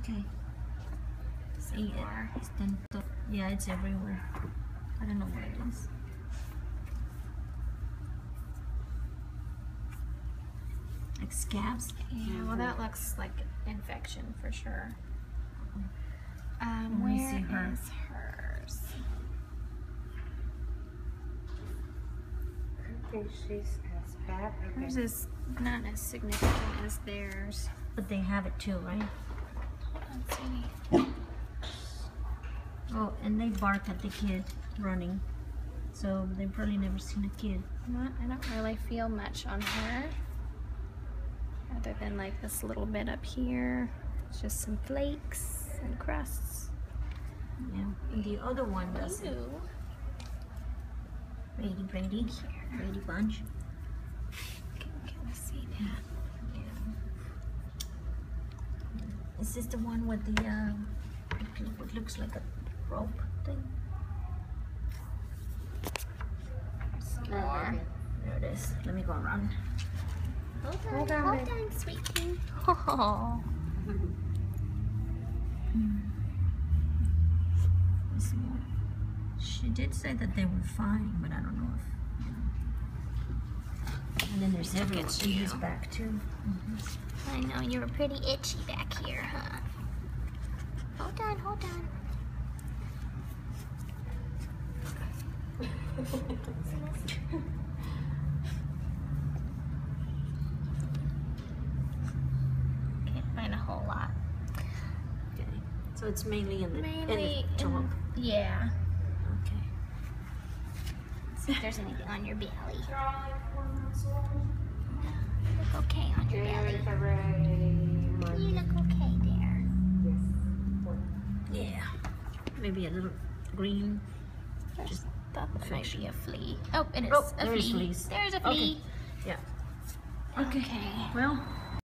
Okay. See, far. it's done. Yeah, it's everywhere. I don't know where it is. Like scabs. Yeah, well, that looks like infection for sure. Um, Let me where see her. is hers? Okay, she's as bad. Hers is not as significant as theirs. But they have it too, right? Oh, and they bark at the kid running. So they've probably never seen a kid. Not, I don't really feel much on her. Other than like this little bit up here. It's just some flakes and crusts. Yeah. And the other one doesn't. Ew. Brady, Brady, Brady Bunch. Can kind of see that. Yeah. Is this the one with the um, what looks like a rope thing? There it is. Let me go around. Hold on, Hold on, hold on, sweetie. Oh. She did say that they were fine, but I don't know if. You know. And then there's everyone at in his you. back too. Mm-hmm. I know you were pretty itchy back here, huh? Hold on, hold on. Can't find a whole lot. Okay. So it's mainly in the Mainly in the top. in- Yeah. Okay. See if there's anything on your belly. You look okay on your belly. You look okay there. Yeah. Maybe a little green. Just that might be a flea. Oh, it is Oh, a flea. There's a flea. Okay. flea. Yeah. Okay. Well,